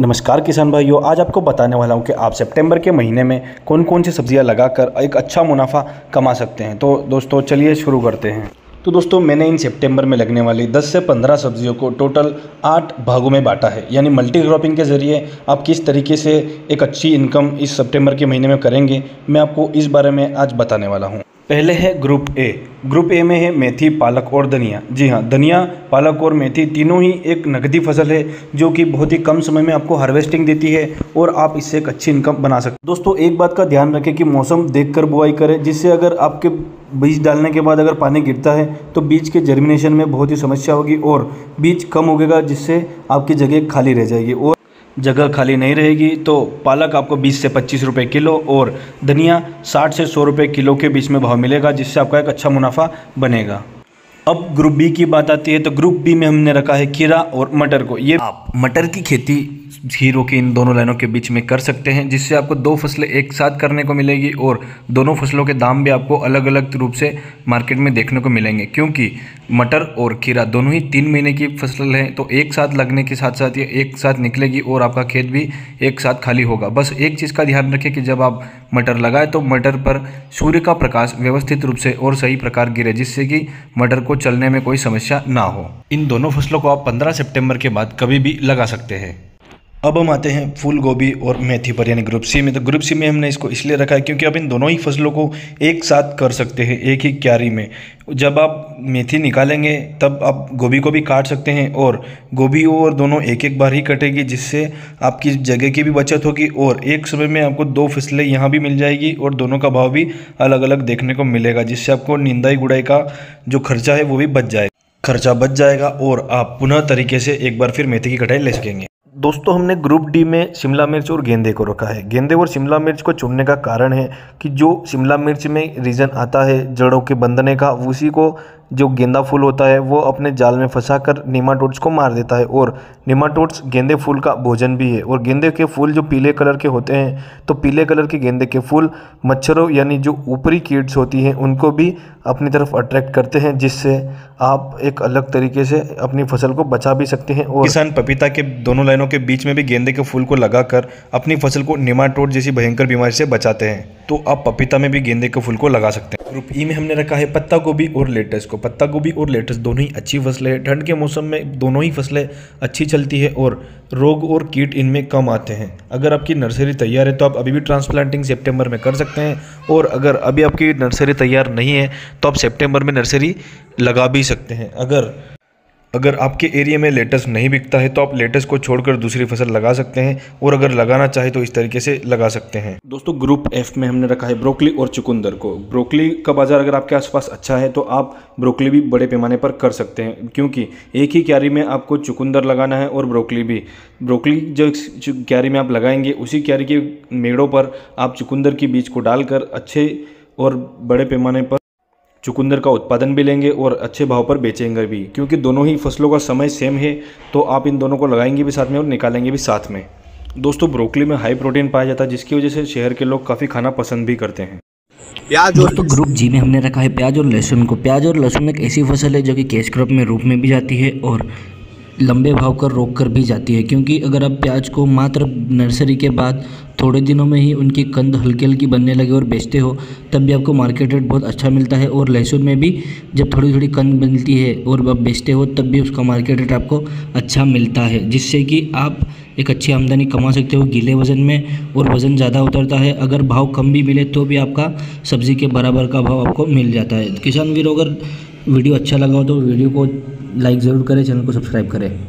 नमस्कार किसान भाइयों, आज आपको बताने वाला हूँ कि आप सितंबर के महीने में कौन कौन सी सब्ज़ियाँ लगाकर एक अच्छा मुनाफा कमा सकते हैं। तो दोस्तों, चलिए शुरू करते हैं। तो दोस्तों, मैंने इन सितंबर में लगने वाली 10 से 15 सब्जियों को टोटल आठ भागों में बांटा है। यानी मल्टी क्रॉपिंग के ज़रिए आप किस तरीके से एक अच्छी इनकम इस सितंबर के महीने में करेंगे, मैं आपको इस बारे में आज बताने वाला हूँ। पहले है ग्रुप ए ग्रुप ए में है मेथी, पालक और धनिया। जी हाँ धनिया, पालक और मेथी तीनों ही एक नकदी फ़सल है, जो कि बहुत ही कम समय में आपको हार्वेस्टिंग देती है और आप इससे एक अच्छी इनकम बना सकते हैं। दोस्तों, एक बात का ध्यान रखें कि मौसम देखकर बुआई करें, जिससे अगर आपके बीज डालने के बाद अगर पानी गिरता है तो बीज के जर्मिनेशन में बहुत ही समस्या होगी और बीज कम उगेगा, जिससे आपकी जगह खाली रह जाएगी और जगह खाली नहीं रहेगी तो पालक आपको 20 से 25 रुपए किलो और धनिया 60 से 100 रुपए किलो के बीच में भाव मिलेगा, जिससे आपका एक अच्छा मुनाफा बनेगा। अब ग्रुप बी की बात आती है तो ग्रुप बी में हमने रखा है खीरा और मटर को। ये आप मटर की खेती हीरो की इन दोनों लाइनों के बीच में कर सकते हैं, जिससे आपको दो फ़सलें एक साथ करने को मिलेगी और दोनों फ़सलों के दाम भी आपको अलग अलग रूप से मार्केट में देखने को मिलेंगे। क्योंकि मटर और खीरा दोनों ही तीन महीने की फ़सल हैं तो एक साथ लगने के साथ साथ ये एक साथ निकलेगी और आपका खेत भी एक साथ खाली होगा। बस एक चीज़ का ध्यान रखें कि जब आप मटर लगाए तो मटर पर सूर्य का प्रकाश व्यवस्थित रूप से और सही प्रकार गिरे, जिससे कि मटर को चलने में कोई समस्या ना हो। इन दोनों फ़सलों को आप 15 सितंबर के बाद कभी भी लगा सकते हैं। अब हम आते हैं फूल गोभी और मेथी पर, यानी ग्रुप सी में। तो ग्रुप सी में हमने इसको इसलिए रखा है क्योंकि आप इन दोनों ही फ़सलों को एक साथ कर सकते हैं, एक ही क्यारी में। जब आप मेथी निकालेंगे, तब आप गोभी को भी काट सकते हैं और गोभी और दोनों एक एक बार ही कटेगी, जिससे आपकी जगह की भी बचत होगी और एक समय में आपको दो फ़सलें यहाँ भी मिल जाएगी और दोनों का भाव भी अलग अलग देखने को मिलेगा, जिससे आपको निंदाई गुड़ाई का जो खर्चा है वो भी बच जाएगा खर्चा बच जाएगा और आप पुनः तरीके से एक बार फिर मेथी की कटाई ले सकेंगे। दोस्तों, हमने ग्रुप डी में शिमला मिर्च और गेंदे को रखा है। गेंदे और शिमला मिर्च को चुनने का कारण है कि जो शिमला मिर्च में रीज़न आता है जड़ों के बंधने का, उसी को जो गेंदा फूल होता है वो अपने जाल में फंसा कर निमाटोड्स को मार देता है और निमाटोड्स गेंदे फूल का भोजन भी है। और गेंदे के फूल जो पीले कलर के होते हैं तो पीले कलर के गेंदे के फूल मच्छरों यानी जो ऊपरी कीट्स होती हैं उनको भी अपनी तरफ़ अट्रैक्ट करते हैं जिससे आप एक अलग तरीके से अपनी फ़सल को बचा भी सकते हैं और किसान पपीता के दोनों लाइनों के बीच में भी गेंदे के फूल को लगाकर अपनी फ़सल को निमाटोड जैसी भयंकर बीमारी से बचाते हैं। तो आप पपीता में भी गेंदे के फूल को लगा सकते हैं। ग्रुप ई में हमने रखा है पत्ता गोभी और लेटस को। पत्ता गोभी और लेटस दोनों ही अच्छी फ़सलें हैं। ठंड के मौसम में दोनों ही फ़सलें अच्छी चलती है और रोग और कीट इनमें कम आते हैं। अगर आपकी नर्सरी तैयार है तो आप अभी भी ट्रांसप्लांटिंग सितंबर में कर सकते हैं और अगर अभी आपकी नर्सरी तैयार नहीं है तो आप सितंबर में नर्सरी लगा भी सकते हैं। अगर अगर आपके एरिया में लेटस नहीं बिकता है तो आप लेटस को छोड़कर दूसरी फ़सल लगा सकते हैं, और अगर लगाना चाहे तो इस तरीके से लगा सकते हैं। दोस्तों, ग्रुप एफ़ में हमने रखा है ब्रोकली और चुकंदर को। ब्रोकली का बाज़ार अगर आपके आसपास अच्छा है तो आप ब्रोकली भी बड़े पैमाने पर कर सकते हैं, क्योंकि एक ही क्यारी में आपको चुकंदर लगाना है और ब्रोकली भी। ब्रोकली जो क्यारी में आप लगाएँगे, उसी क्यारी के मेड़ों पर आप चुकंदर के बीज को डालकर अच्छे और बड़े पैमाने पर चुकंदर का उत्पादन भी लेंगे और अच्छे भाव पर बेचेंगे भी। क्योंकि दोनों ही फ़सलों का समय सेम है तो आप इन दोनों को लगाएँगे भी साथ में और निकालेंगे भी साथ में। दोस्तों ब्रोकली में हाई प्रोटीन पाया जाता है जिसकी वजह से शहर के लोग काफ़ी खाना पसंद भी करते हैं। प्याज दोस्तों ग्रुप जी में हमने रखा है प्याज और लहसुन को। प्याज और लहसुन एक ऐसी फ़सल है जो कि कैश क्रॉप में रूप में भी जाती है और लंबे भाव कर रोक कर भी जाती है, क्योंकि अगर आप प्याज को मात्र नर्सरी के बाद थोड़े दिनों में ही उनकी कंद हल्की हल्की बनने लगे और बेचते हो, तब भी आपको मार्केट रेट बहुत अच्छा मिलता है और लहसुन में भी जब थोड़ी थोड़ी कंद बनती है और आप बेचते हो, तब भी उसका मार्केट रेट आपको अच्छा मिलता है, जिससे कि आप एक अच्छी आमदनी कमा सकते हो, गीले वज़न में और वज़न ज़्यादा उतरता है, अगर भाव कम भी मिले तो भी आपका सब्ज़ी के बराबर का भाव आपको मिल जाता है। किसान वीर, अगर वीडियो अच्छा लगा हो तो वीडियो को लाइक ज़रूर करें चैनल को सब्सक्राइब करें।